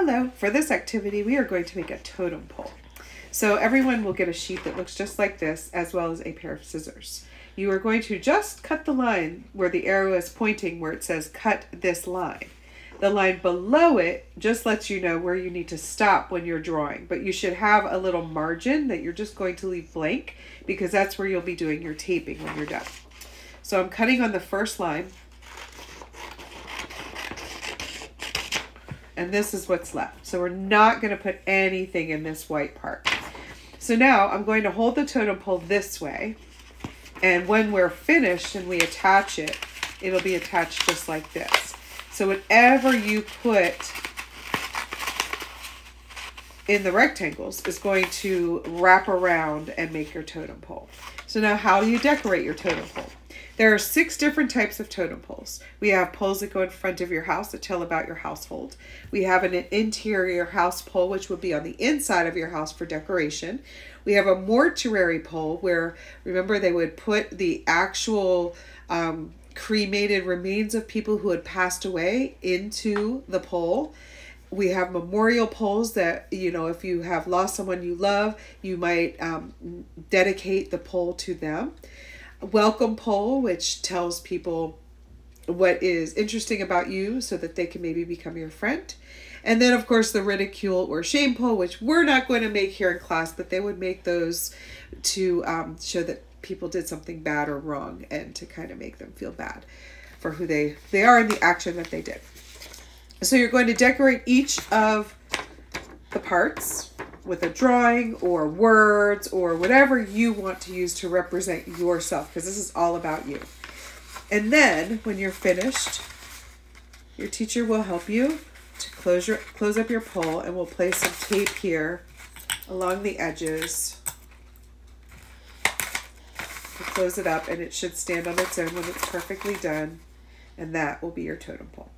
Hello, for this activity we are going to make a totem pole. So everyone will get a sheet that looks just like this as well as a pair of scissors. You are going to just cut the line where the arrow is pointing where it says cut this line. The line below it just lets you know where you need to stop when you're drawing, but you should have a little margin that you're just going to leave blank because that's where you'll be doing your taping when you're done. So I'm cutting on the first line. And this is what's left. So we're not going to put anything in this white part. So now I'm going to hold the totem pole this way. And when we're finished and we attach it, it'll be attached just like this. So whatever you put in the rectangles is going to wrap around and make your totem pole. So now how do you decorate your totem pole? There are six different types of totem poles. We have poles that go in front of your house that tell about your household. We have an interior house pole, which would be on the inside of your house for decoration. We have a mortuary pole where, remember, they would put the actual um, cremated remains of people who had passed away into the pole we have memorial poles that you know if you have lost someone you love you might um, dedicate the pole to them welcome pole, which tells people what is interesting about you so that they can maybe become your friend. And then, of course, the ridicule or shame pole, which we're not going to make here in class, but they would make those to um, show that people did something bad or wrong and to kind of make them feel bad for who they, they are and the action that they did. So you're going to decorate each of the parts with a drawing or words or whatever you want to use to represent yourself because this is all about you. And then when you're finished, your teacher will help you to close your close up your pole and we'll place some tape here along the edges to close it up and it should stand on its own when it's perfectly done and that will be your totem pole.